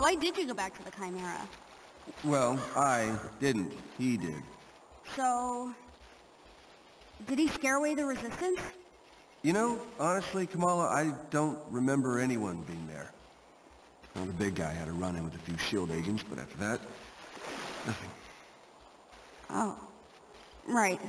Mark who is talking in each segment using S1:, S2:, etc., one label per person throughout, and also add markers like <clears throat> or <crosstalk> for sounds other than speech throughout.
S1: So why did you go back to the Chimera?
S2: Well, I didn't. He did.
S1: So... Did he scare away the resistance?
S2: You know, honestly, Kamala, I don't remember anyone being there. Well, the big guy had a run-in with a few SHIELD agents, but after that, nothing.
S1: Oh. Right.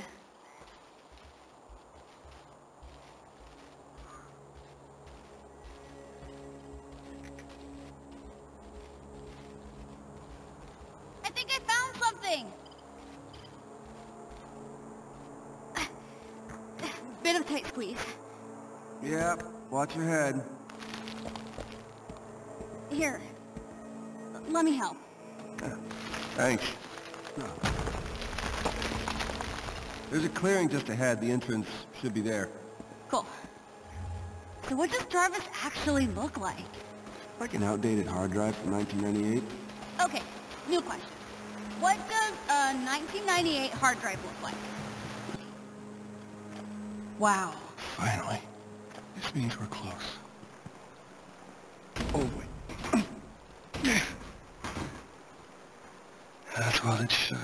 S2: Watch your head.
S1: Here. Let me help.
S2: Thanks. There's a clearing just ahead. The entrance should be there.
S1: Cool. So what does Jarvis actually look like?
S2: Like an outdated hard drive from 1998.
S1: Okay, new question. What does a 1998 hard drive look like? Wow.
S2: Finally. This means we're close. Oh, wait. <clears throat> That's well it should.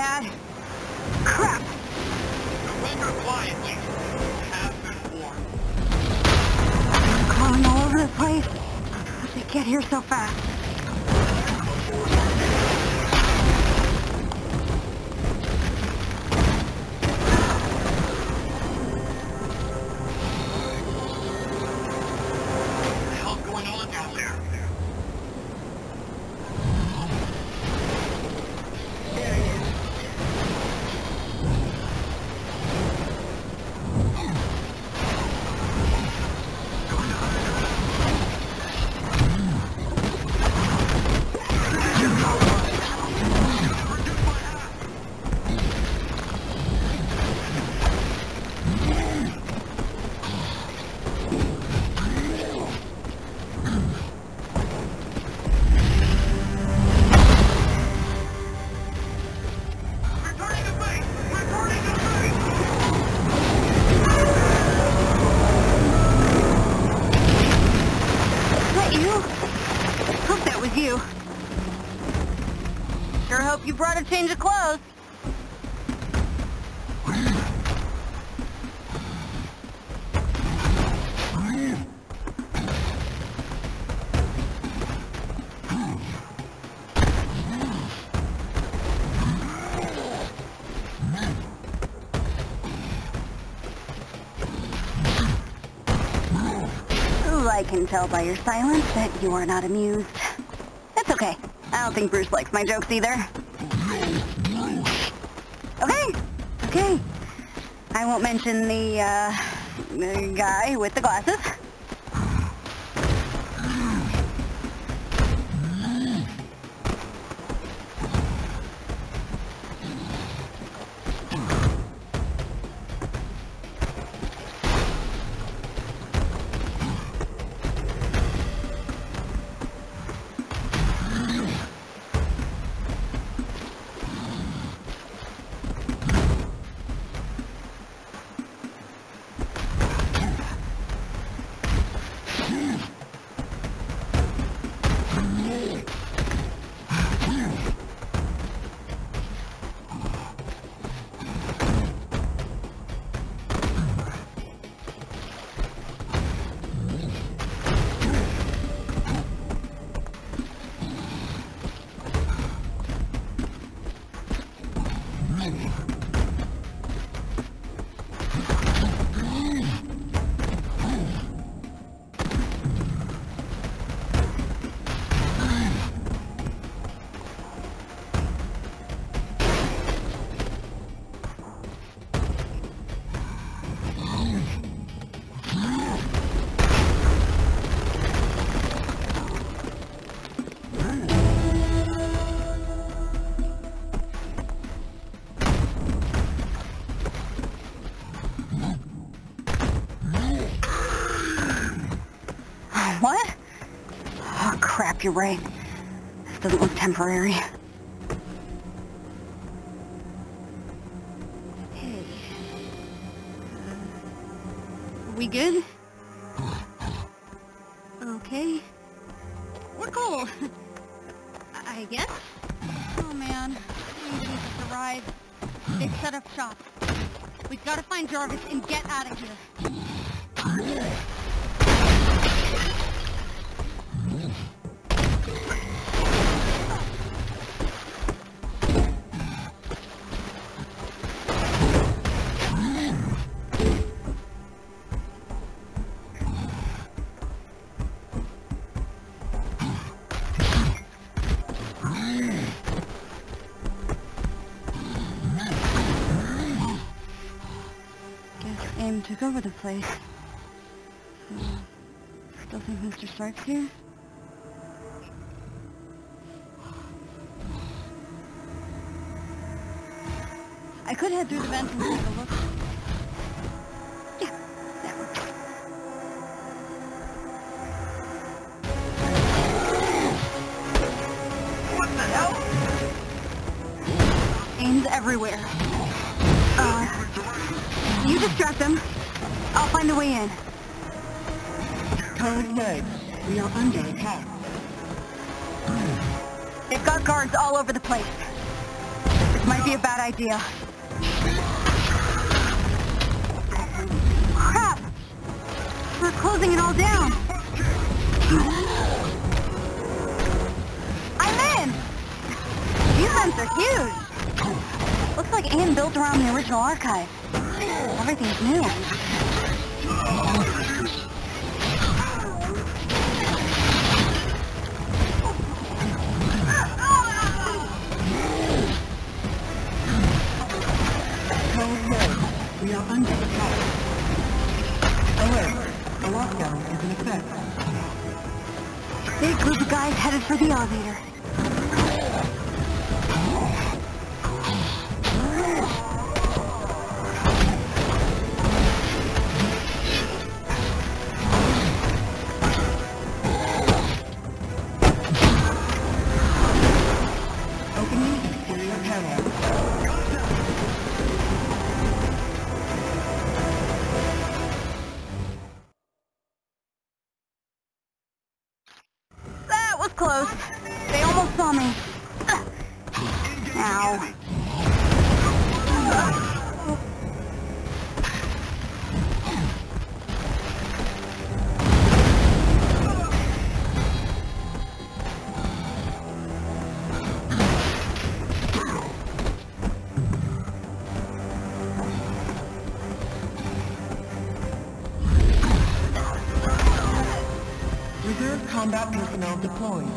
S1: Bad. Tell by your silence that you are not amused. That's okay. I don't think Bruce likes my jokes either. Okay, okay. I won't mention the, uh, the guy with the glasses. You're right. This doesn't look temporary. Hey. Uh, we good? Over the place. So, still think Mr. Stark's here? I could head through the vents and take a look. Idea. Crap! We're closing it all down. I'm in! These vents are huge. Looks like AIM built around the original archive. Everything's new. Close. They almost saw me. Ow.
S3: Reserve combat personnel deployed.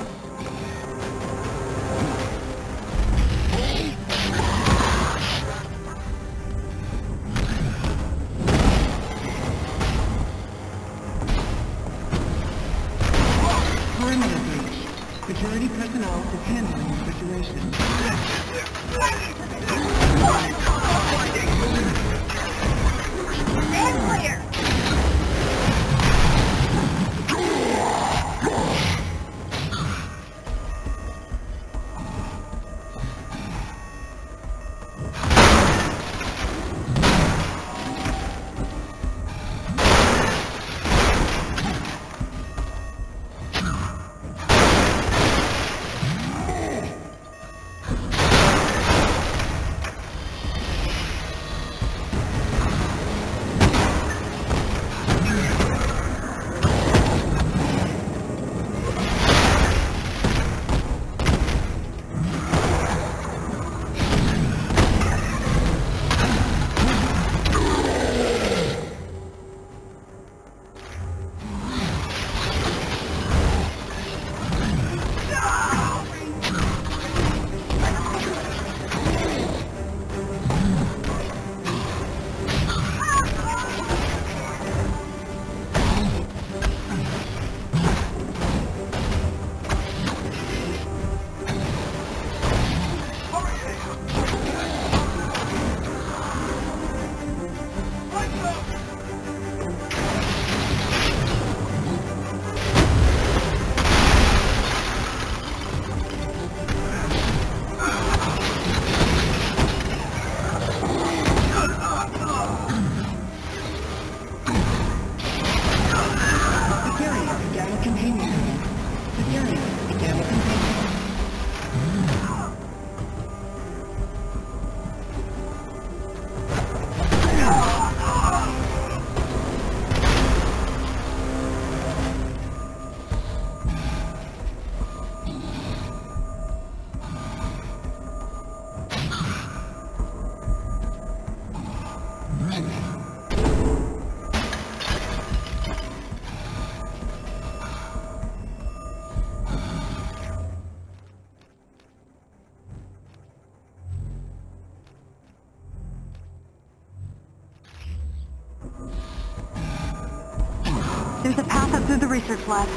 S3: There's a path up through the research lab.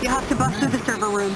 S3: You have to bust through the server room.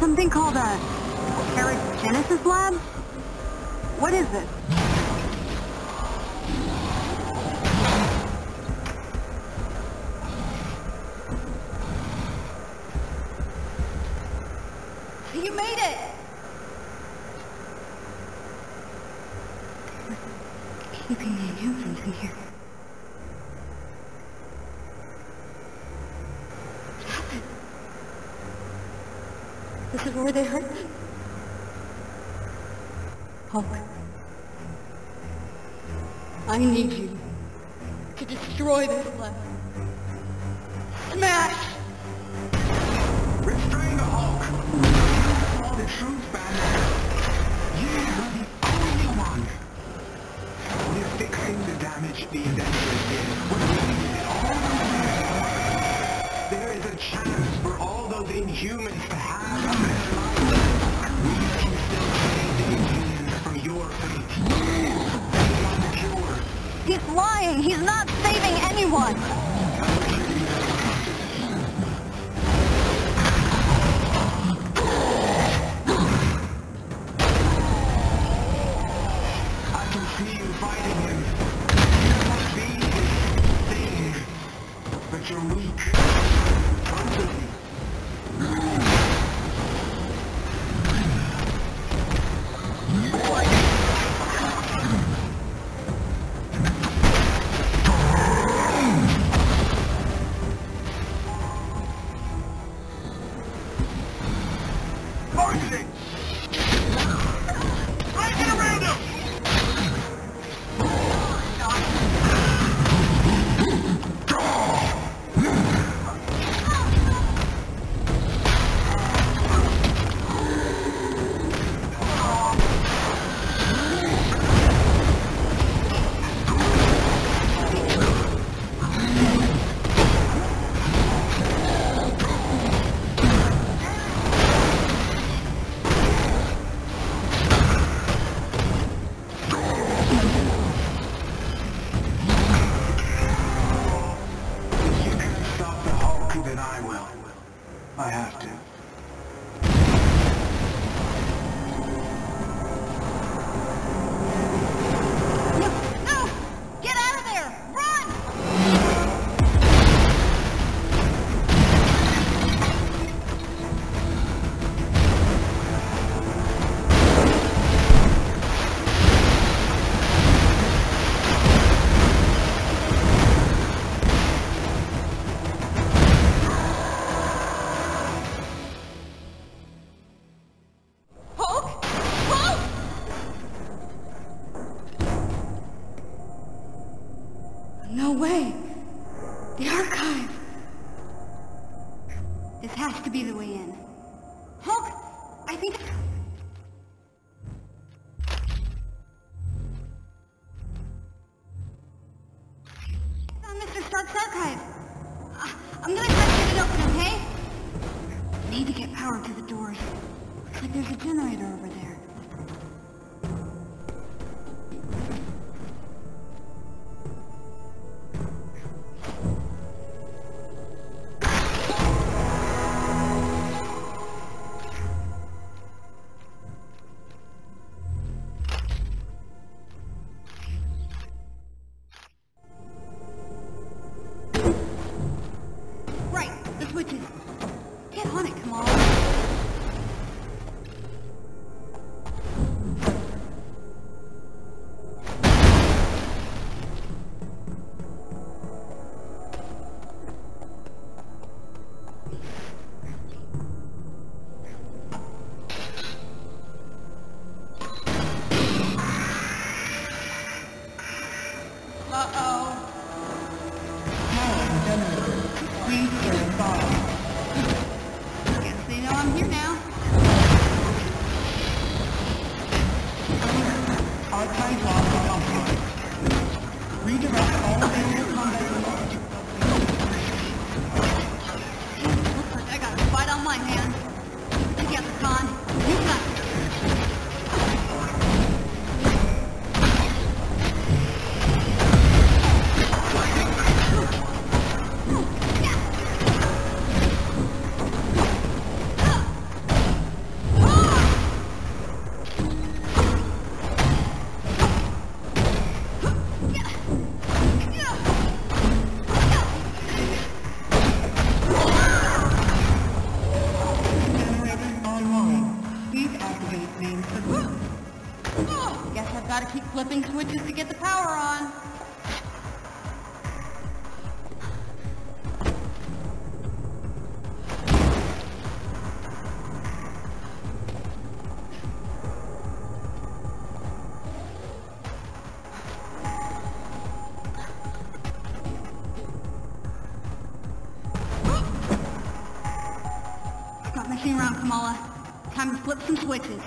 S3: Something called a Genesis lab. What is it?
S1: You made it!
S3: Keeping the enhancements in here. This is where they hurt me. Hulk. I need you to destroy this lab. Smash!
S4: Restrain the Hulk. All the truth, Banner. You are the only one. We're fixing the damage the Avengers did. We're bringing it all the way. There is a chance for all those Inhumans to have
S3: Get
S1: lying. He's not saving anyone. Time to flip some switches.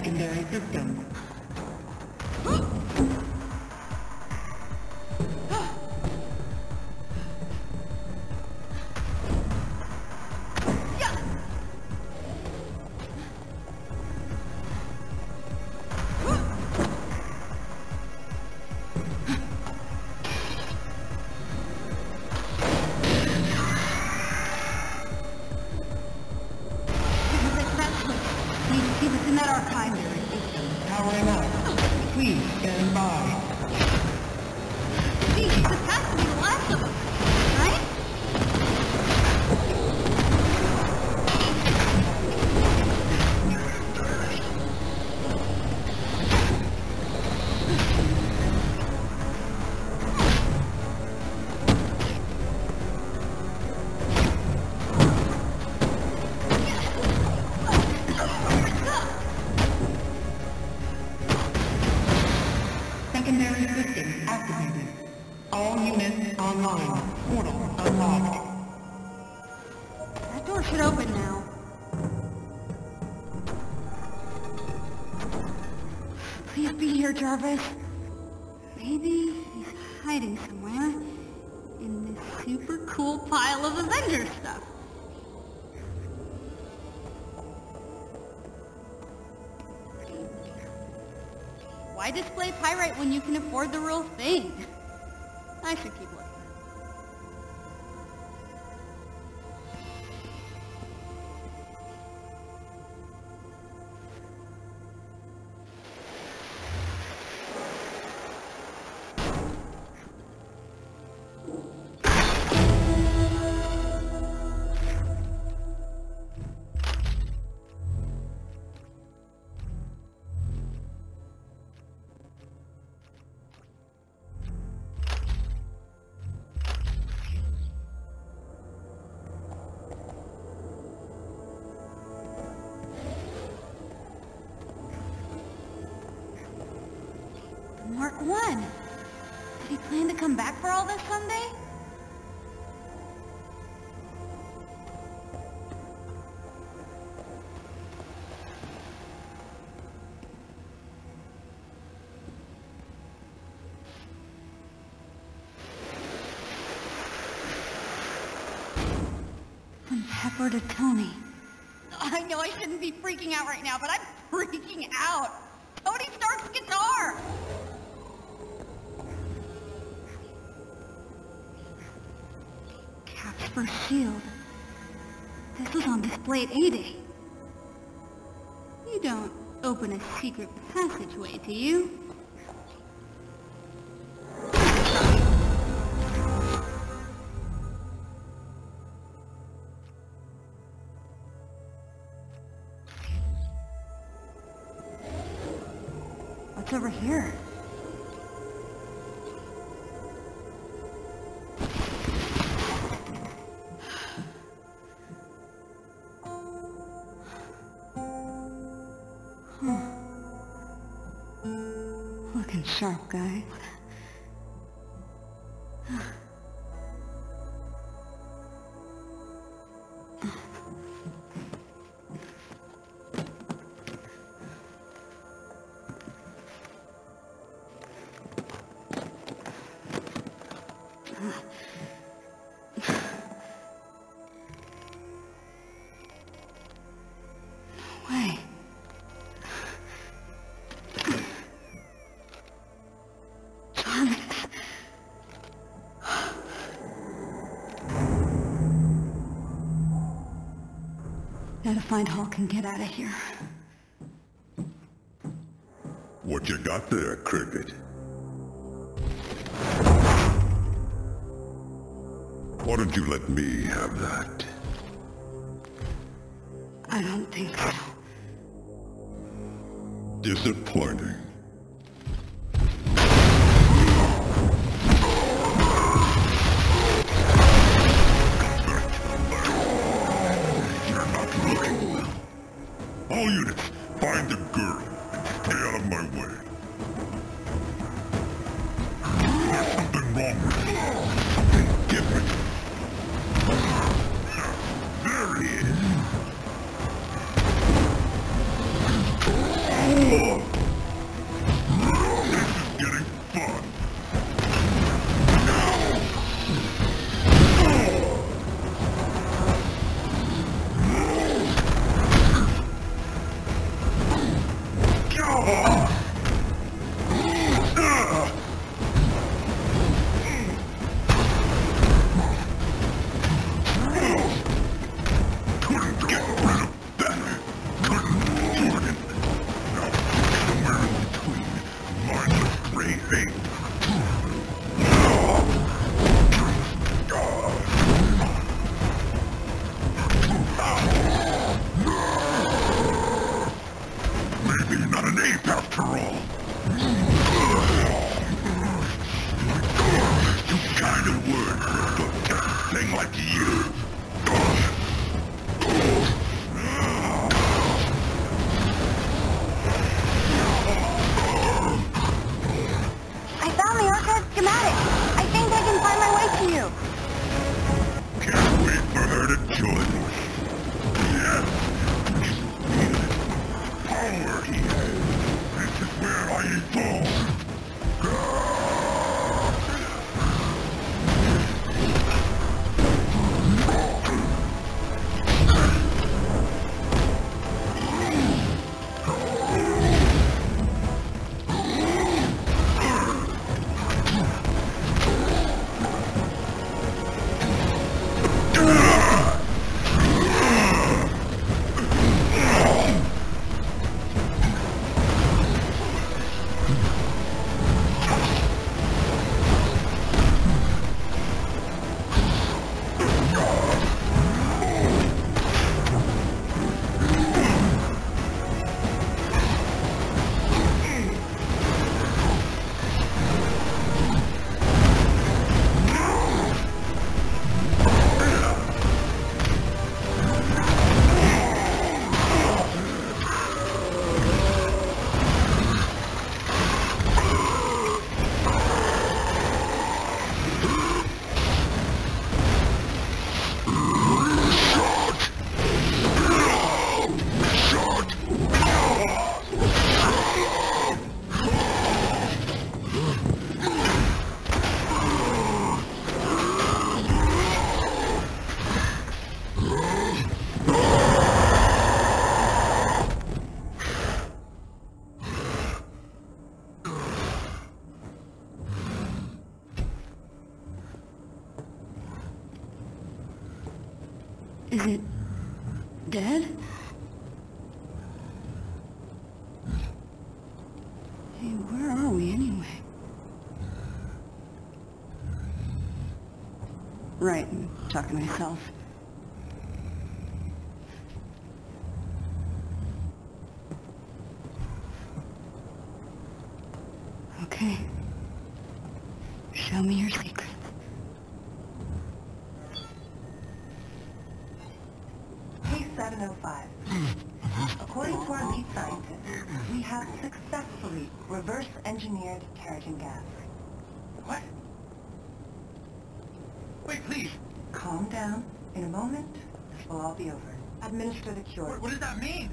S3: Secondary system.
S1: Jarvis. Maybe he's hiding somewhere in this super cool pile of Avengers stuff. Why display pyrite when you can afford the real thing? I should keep 1. Did he plan to come back for all this someday? From Pepper to Tony. I know I shouldn't be freaking out right now, but I'm at A-Day. You don't open a secret passageway, do you? What's over here? Sharp, guys. Gotta find Hulk and get out of here.
S5: What you got there, Cricket? Why don't you let me have that?
S1: I don't think so.
S5: Disappointing.
S1: Talking to myself. Okay. Show me your secrets.
S3: K705. According to our lead scientist, we have successfully reverse engineered Terrigen gas.
S4: What? Wait, please.
S3: Calm down. In a moment, this will all be over. Administer the cure.
S4: What, what does that mean?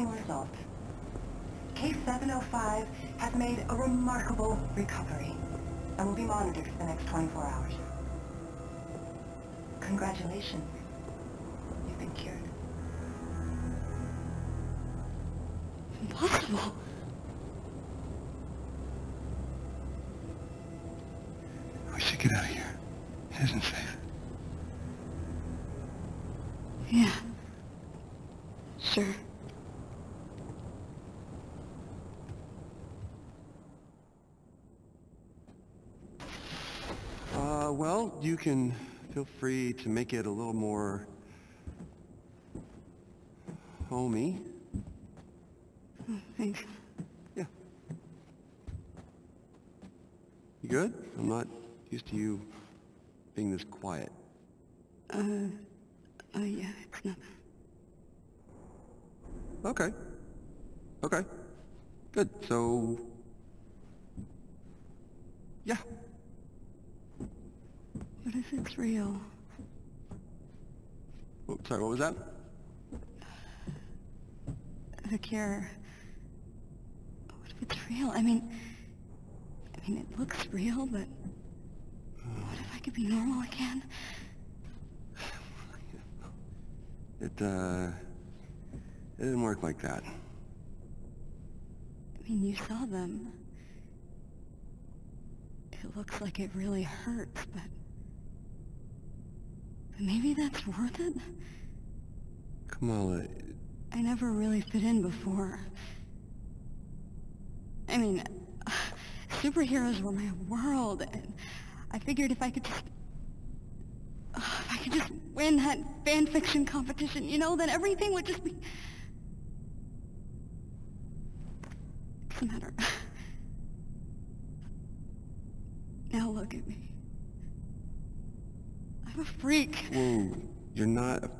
S3: Promising result. K705 has made a remarkable recovery and will be monitored for the next 24 hours. Congratulations. You've been cured.
S1: Impossible.
S2: We should get out of here. It isn't safe.
S1: Yeah. Sure.
S2: Uh, well, you can feel free to make it a little more... homey.
S1: Thanks.
S2: Yeah. You good? I'm not used to you being this quiet.
S1: Uh, oh yeah, it's nothing.
S2: Okay. Okay. Good. So... Yeah.
S1: What if it's real?
S2: Oh, sorry, what was that?
S1: The cure. What if it's real? I mean, I mean, it looks real, but what if I could be normal again?
S2: It, uh... It didn't work like that.
S1: I mean, you saw them. It looks like it really hurts, but... Maybe that's worth it?
S2: Kamala,
S1: I never really fit in before. I mean, superheroes were my world, and I figured if I could just... If I could just win that fan fiction competition, you know, then everything would just be... What's the matter? Now look at me. I'm a freak.
S2: whoa, you're not a